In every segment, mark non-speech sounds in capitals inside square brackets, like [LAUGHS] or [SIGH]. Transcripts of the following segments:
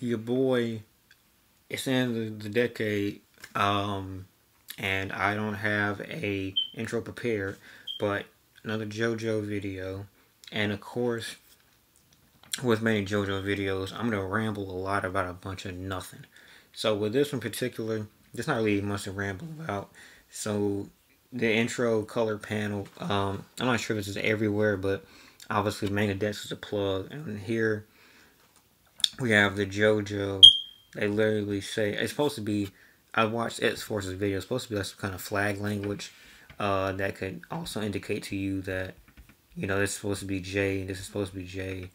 your boy, it's the end of the decade, um, and I don't have a intro prepared, but another JoJo video, and of course, with many JoJo videos, I'm gonna ramble a lot about a bunch of nothing. So with this one particular, there's not really much to ramble about. So the intro color panel, um, I'm not sure if this is everywhere, but obviously Megadex is a plug, and here we have the JoJo. They literally say it's supposed to be. I watched X Force's video. It's supposed to be like some kind of flag language uh, that could also indicate to you that you know this is supposed to be J. This is supposed to be J.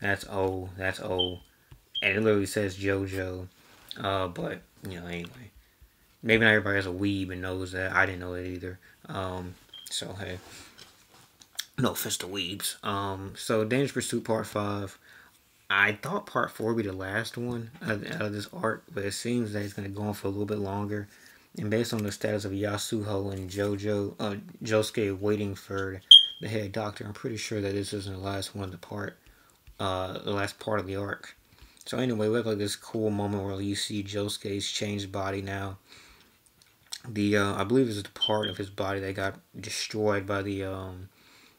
That's O. That's O. And it literally says JoJo. Uh, but you know anyway, maybe not everybody has a weeb and knows that. I didn't know it either. Um, so hey, no offense to weebs. Um, so Dangerous Pursuit Part Five. I thought part four would be the last one out, out of this arc, but it seems that it's going to go on for a little bit longer. And based on the status of Yasuho and Jojo, uh, Josuke waiting for the head doctor, I'm pretty sure that this isn't the last one of the part, uh, the last part of the arc. So anyway, we have like this cool moment where you see Josuke's changed body now. The uh, I believe is the part of his body that got destroyed by the um,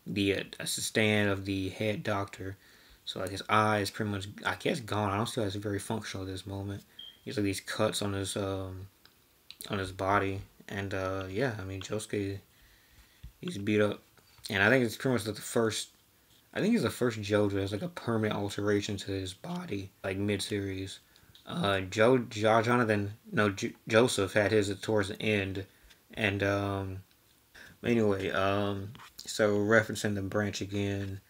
the uh, stand of the head doctor so like his eye is pretty much, I guess, gone. I don't see how it's very functional at this moment. He's like these cuts on his um on his body, and uh yeah, I mean Josuke, he's beat up, and I think it's pretty much like the first. I think he's the first JoJo has like a permanent alteration to his body, like mid series. Uh, Joe, jo, Jonathan, no, J Joseph had his towards the end, and um, anyway, um, so referencing the branch again,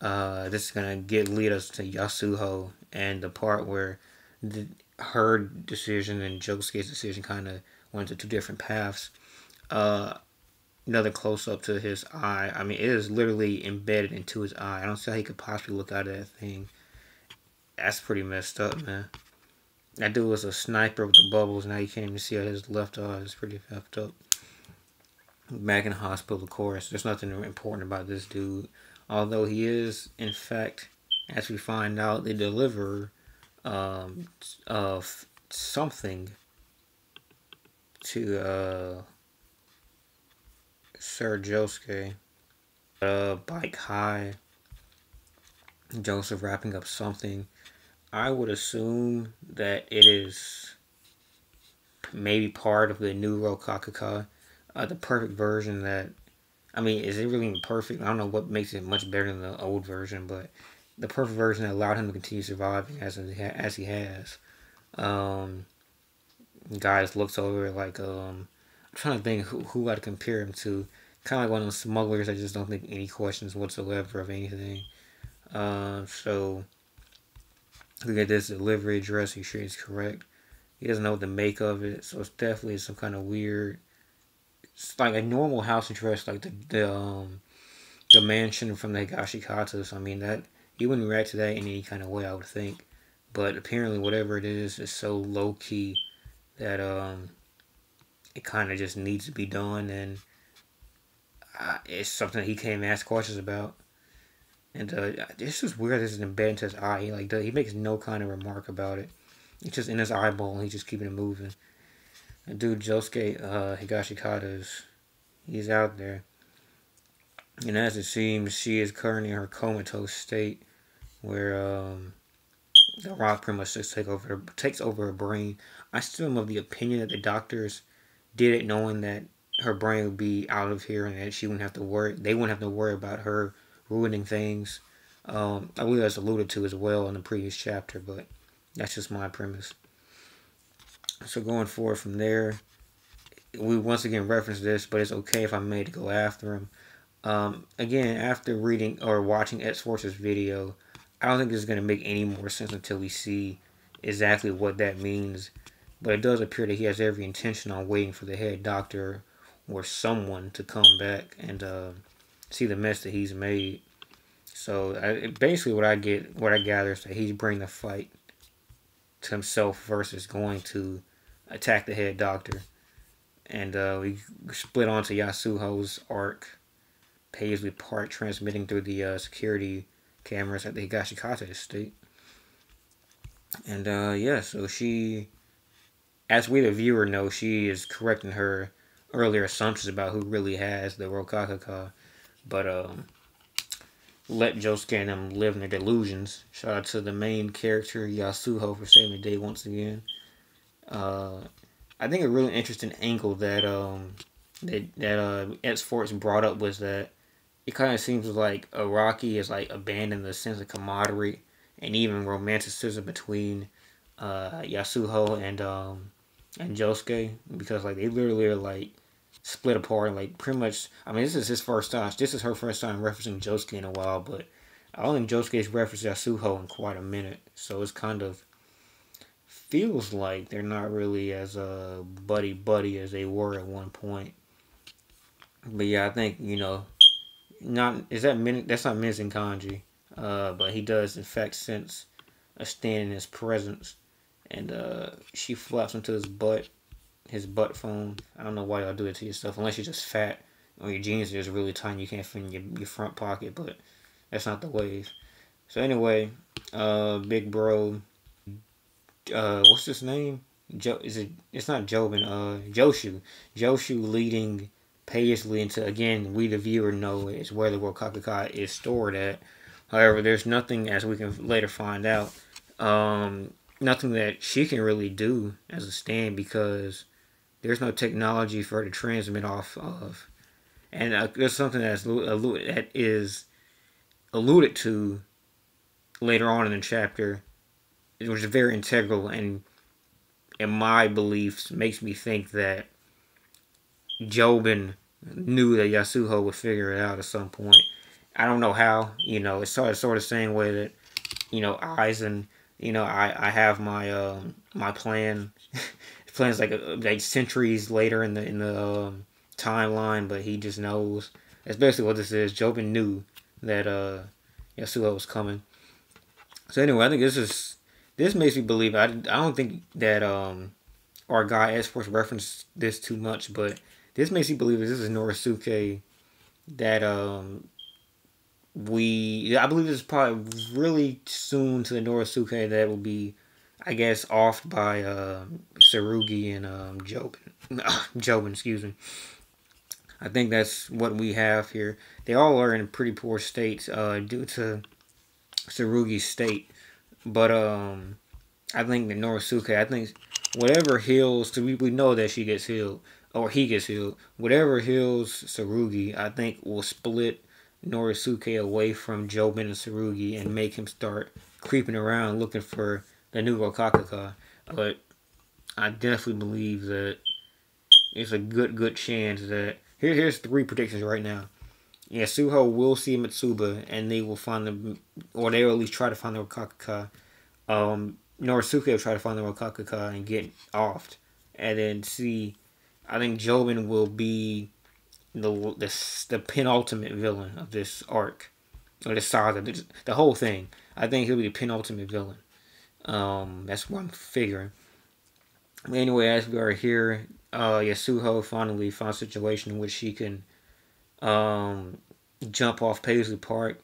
uh, this is gonna get lead us to Yasuho and the part where the, her decision and Josuke's decision kind of went to two different paths. Uh, another close up to his eye. I mean, it is literally embedded into his eye. I don't see how he could possibly look out of that thing. That's pretty messed up, man. That dude was a sniper with the bubbles. Now you can't even see out his left eye. It's pretty fucked up. Back in the hospital, of course. There's nothing important about this dude although he is, in fact, as we find out, the deliverer um, of something to uh, Sir Josuke. Uh, bike high. Joseph wrapping up something. I would assume that it is maybe part of the new Rokakaka, uh, the perfect version that I mean, is it really perfect? I don't know what makes it much better than the old version, but the perfect version allowed him to continue surviving as as he has. Um, guys looks over like um, I'm trying to think who who I'd compare him to. Kind of like one of those smugglers that just don't think any questions whatsoever of anything. Uh, so look at this delivery address. He sure he's correct. He doesn't know what to make of it, so it's definitely some kind of weird like a normal house address, like the the um the mansion from the Higashikatas. I mean that you wouldn't react to that in any kind of way, I would think. But apparently, whatever it is, is so low key that um it kind of just needs to be done, and uh, it's something he can't ask questions about. And uh, it's just weird. This is embedded into his eye. He like he makes no kind of remark about it. It's just in his eyeball, and he's just keeping it moving dude Josuke uh, Higashikata's he's out there. And as it seems, she is currently in her comatose state, where um, the rock pretty much just take over takes over her brain. I still am of the opinion that the doctors did it knowing that her brain would be out of here and that she wouldn't have to worry. They wouldn't have to worry about her ruining things. Um, I believe that's alluded to as well in the previous chapter, but that's just my premise. So going forward from there, we once again reference this, but it's okay if I'm made to go after him. Um, again, after reading or watching X Force's video, I don't think this is going to make any more sense until we see exactly what that means. But it does appear that he has every intention on waiting for the head doctor or someone to come back and uh, see the mess that he's made. So I, basically, what I get, what I gather is that he's bringing the fight himself versus going to attack the head doctor. And uh, we split onto Yasuho's arc. Paisley Park transmitting through the uh, security cameras at the Higashikata estate. And uh, yeah, so she, as we the viewer know, she is correcting her earlier assumptions about who really has the Rokakaka. But um, let Josuke and them live in their delusions. Shout out to the main character Yasuho for saving the day once again. Uh, I think a really interesting angle that um that that uh S Force brought up was that it kind of seems like Araki is like abandoned the sense of camaraderie and even romanticism between uh Yasuho and um and Josuke because like they literally are like split apart like pretty much I mean this is his first time this is her first time referencing Josuke in a while but I don't think Josuke's referenced Yasuho in quite a minute so it's kind of feels like they're not really as uh, buddy buddy as they were at one point. But yeah, I think you know, not is that min that's not missing kanji, uh, but he does in fact sense a stand in his presence, and uh, she flaps into his butt, his butt phone. I don't know why y'all do it to yourself unless you're just fat or your jeans are just really tight. You can't fit in your, your front pocket, but that's not the wave. So anyway, uh, big bro uh, what's his name? Joe is it? It's not Jobin. Uh, Joshu. Joshu leading Paisley into again. We the viewer know is where the World Rokakaka is stored at. However, there's nothing as we can later find out. Um, nothing that she can really do as a stand because there's no technology for to transmit off of. And uh, there's something that's that is alluded to later on in the chapter it was very integral and in my beliefs makes me think that Jobin knew that Yasuho would figure it out at some point. I don't know how, you know, it's sort of sort of same way that, you know, Aizen, you know, I, I have my um my plan [LAUGHS] plans like like centuries later in the in the um, timeline, but he just knows. That's basically what this is. Jobin knew that uh Yasuho was coming. So anyway, I think this is this makes me believe I, I don't think that um our guy S Force referenced this too much, but this makes me believe this is Norisuke that um we I believe this is probably really soon to the Norisuke that will be I guess off by uh, Tsurugi and um Jobin [LAUGHS] Jobin, excuse me. I think that's what we have here. They all are in pretty poor states uh, due to Tsurugi's state. But um, I think the Norisuke, I think whatever heals, we, we know that she gets healed, or he gets healed. Whatever heals Tsurugi, I think will split Norisuke away from Jobin and Tsurugi and make him start creeping around looking for the new Rokakaka. But I definitely believe that it's a good, good chance that here, here's three predictions right now. Yasuho will see Mitsuba, and they will find them, or they will at least try to find the Rokakaka. Um, Norisuke will try to find the Rokakaka and get offed, and then see. I think Jobin will be the the the penultimate villain of this arc, or the saga, the, the whole thing. I think he'll be the penultimate villain. Um, that's what I'm figuring. Anyway, as we are here, uh, Yasuho finally finds a situation in which she can um, jump off Paisley Park.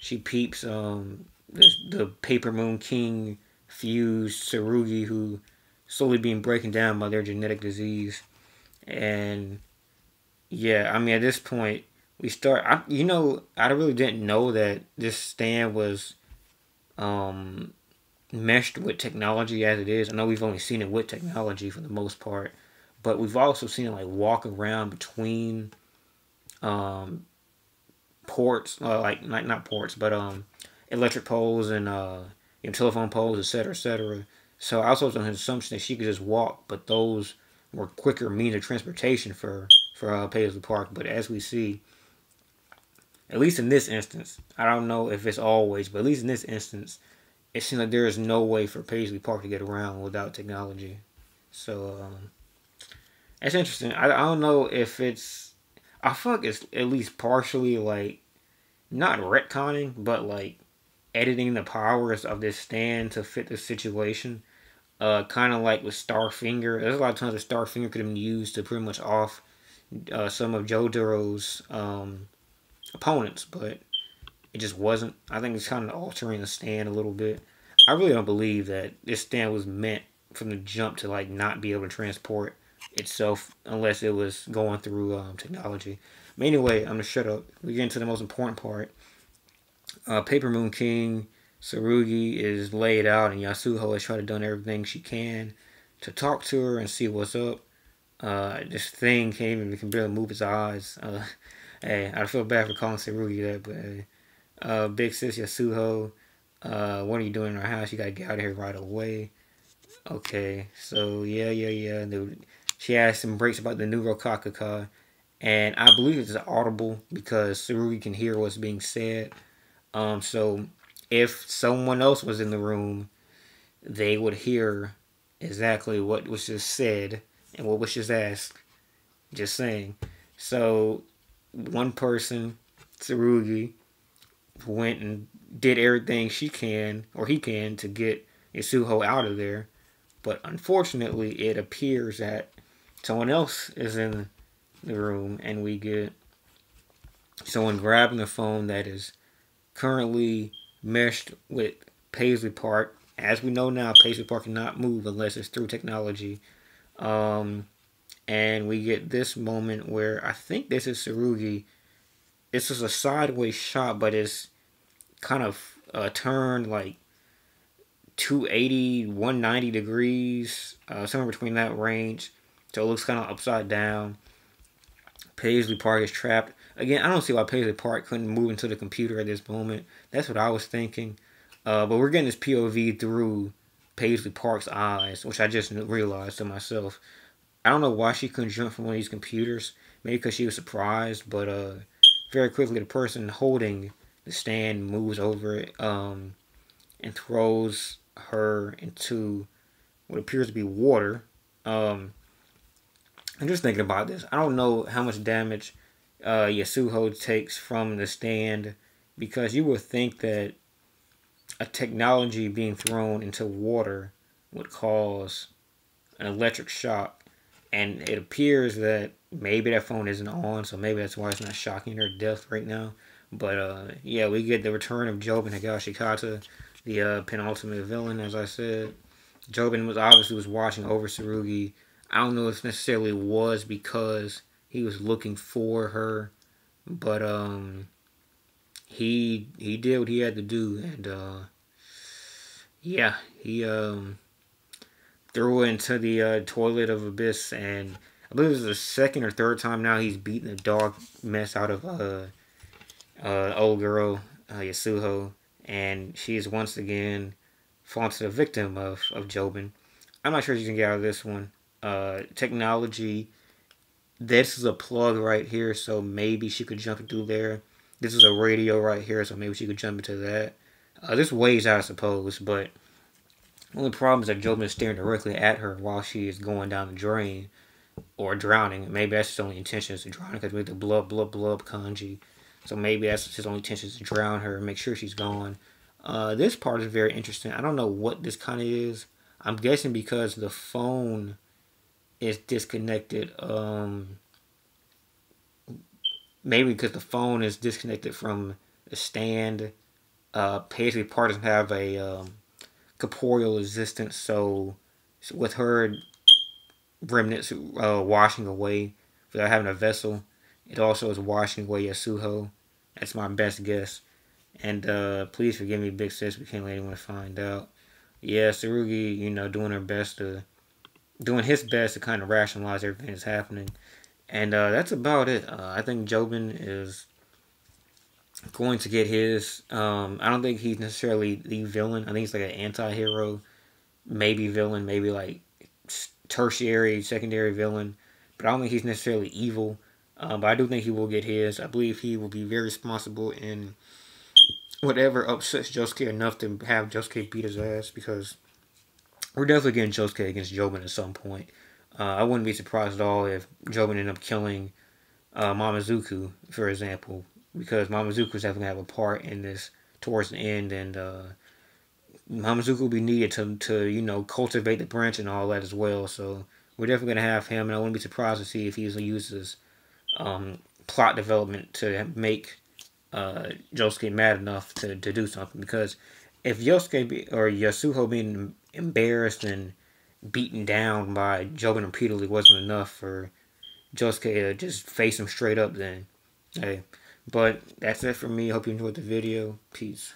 She peeps um, the, Paper Moon King fused Tsurugi, who slowly being broken down by their genetic disease. And yeah, I mean, at this point, we start. I, you know, I really didn't know that this stand was um, meshed with technology as it is. I know we've only seen it with technology for the most part, but we've also seen it like walk around between um, ports, uh, like not not ports, but um, electric poles and uh, you know, telephone poles, etc., etc. So I also was also an assumption that she could just walk, but those were quicker means of transportation for for uh, Paisley Park. But as we see, at least in this instance, I don't know if it's always, but at least in this instance, it seems like there is no way for Paisley Park to get around without technology. So um, it's interesting. I, I don't know if it's I feel like it's at least partially like not retconning, but like editing the powers of this stand to fit the situation. Uh, kind of like with Starfinger. There's a lot of times that Starfinger could have been used to pretty much off uh, some of Jotaro's um, opponents, but it just wasn't. I think it's kind of altering the stand a little bit. I really don't believe that this stand was meant from the jump to like not be able to transport itself unless it was going through um, technology. But anyway, I'm gonna shut up. We get into the most important part. Uh, Paper Moon King Tsurugi is laid out, and Yasuho has tried to done everything she can to talk to her and see what's up. Uh, this thing can't even can barely move his eyes. Uh, [LAUGHS] hey, I feel bad for calling Tsurugi that, but uh, big sis Yasuho, uh, what are you doing in our house? You gotta get out of here right away. Okay, so yeah, yeah, yeah. Dude. She asked some breaks about the new Rokakaka, and I believe it's audible because Tsurugi can hear what's being said. Um, so if someone else was in the room, they would hear exactly what was just said and what was just asked. Just saying. So one person, Tsurugi, went and did everything she can or he can to get Yasuho out of there. But unfortunately, it appears that someone else is in the room and we get someone grabbing the phone that is currently meshed with Paisley Park. As we know now, Paisley Park cannot move unless it's through technology. Um, and we get this moment where I think this is Tsurugi. This is a sideways shot, but it's kind of uh, turned like 280, 190 degrees, uh, somewhere between that range. So it looks kind of upside down. Paisley Park is trapped. Again, I don't see why Paisley Park couldn't move into the computer at this moment. That's what I was thinking. Uh, but we're getting this POV through Paisley Park's eyes, which I just realized to myself. I don't know why she couldn't jump from one of these computers. Maybe because she was surprised, but uh, very quickly the person holding the stand moves over it um, and throws her into what appears to be water. Um, I'm just thinking about this. I don't know how much damage uh, Yasuho takes from the stand because you would think that a technology being thrown into water would cause an electric shock. And it appears that maybe that phone isn't on, so maybe that's why it's not shocking her death right now. But uh, yeah, we get the return of Jobin Higashikata, the uh, penultimate villain, as I said. Jobin was obviously was watching over Tsurugi I don't know if necessarily was because he was looking for her, but um, he he did what he had to do, and uh, yeah, he um threw into the uh, toilet of abyss, and I believe it was the second or third time now he's beating the dog mess out of uh, uh old girl uh, Yasuho, and she is once again fallen to the victim of of Jobin. I'm not sure she can get out of this one uh, technology. This is a plug right here, so maybe she could jump into there. This is a radio right here, so maybe she could jump into that. Uh, this weighs I suppose, but only problem is that Jobin is staring directly at her while she is going down the drain or drowning. Maybe that's his only intention is to drown her because with the blub, blub, blub kanji. So maybe that's his only intention is to drown her and make sure she's gone. Uh, this part is very interesting. I don't know what this kind of is. I'm guessing because the phone is disconnected. Um, maybe because the phone is disconnected from the stand. Uh, Paisley Park doesn't have a um, corporeal existence, so with her remnants uh, washing away without having a vessel, it also is washing away Yasuho. That's my best guess. And uh, please forgive me, Big Sis. We can't let anyone find out. Yeah, Tsurugi, you know, doing her best to doing his best to kind of rationalize everything that's happening. And uh, that's about it. Uh, I think Jobin is going to get his. Um, I don't think he's necessarily the villain. I think he's like an anti-hero, maybe villain, maybe like tertiary, secondary villain. But I don't think he's necessarily evil. Uh, but I do think he will get his. I believe he will be very responsible in whatever upsets Josuke enough to have Josuke beat his ass because we're definitely getting Josuke against Jobin at some point. Uh, I wouldn't be surprised at all if Jobin ended up killing uh, Mamezuku, for example, because Mamezuku's definitely have a part in this towards the end, and uh, Mamazuka will be needed to, to you know cultivate the branch and all that as well. So we're definitely gonna have him, and I wouldn't be surprised to see if he uses um, plot development to make uh, Josuke mad enough to, to do something. Because if Josuke be, or Yasuho being embarrassed and beaten down by Jobin repeatedly wasn't enough for Josuke to just face him straight up, then hey, but that's it for me. Hope you enjoyed the video. Peace.